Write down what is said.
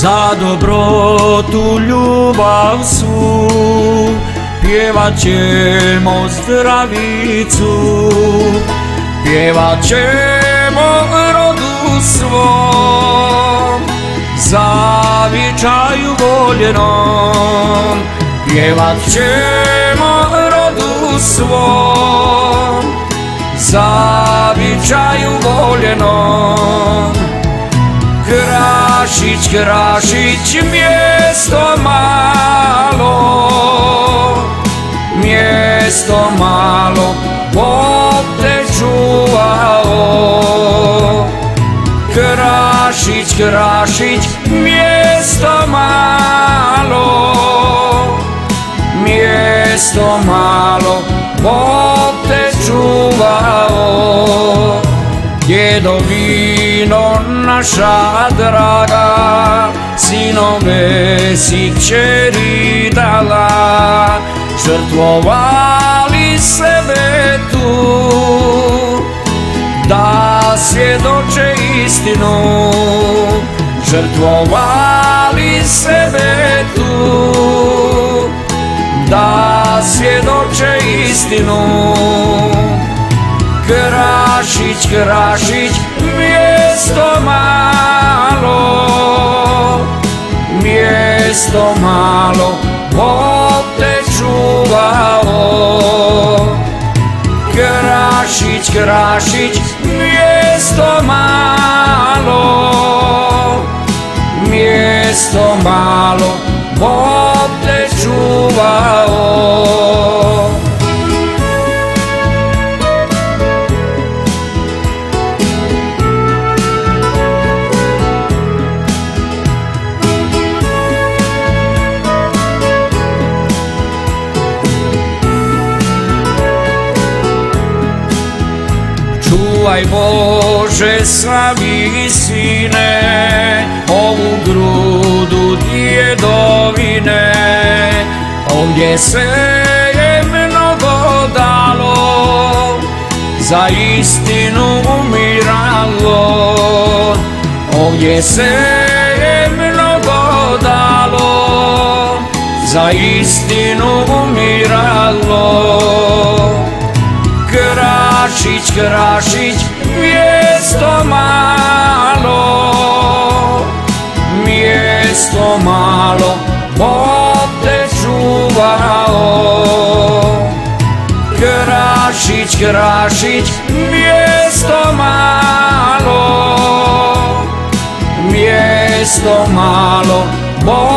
Za dobrotu ljubav su Pjevat ćemo zdravicu. Pjevat ćemo rodu svom Zavičaju voljenom. Pjevat ćemo rodu svom Zavičaju voljenom Krašić, Krašić, mjesto malo. Mjesto malo, Bog te čuvao. Krašić, Krašić, mjesto malo. Mjesto malo, Bog te čuvao Djedovino naša draga Sinove si kćeri dala. Žrtvovali sebe tu Da svjedoče istinu. Žrtvovali sebe tu Da svjedoče istinu krasić, krasić Miesto malo Miesto malo Bote czuwało Krasić, krasić Miesto malo Miesto malo Bote czuwało Čuvaj Bože sa visine Ovu grudu djedovine. Ovdje se je mnogo dalo Za istinu umiralo. Ovdje se je mnogo dalo Za istinu umiralo zgrášiť miesto málo. Miesto málo odtečúvalo. Krášiť, krášiť miesto málo. Miesto málo odtečúvalo.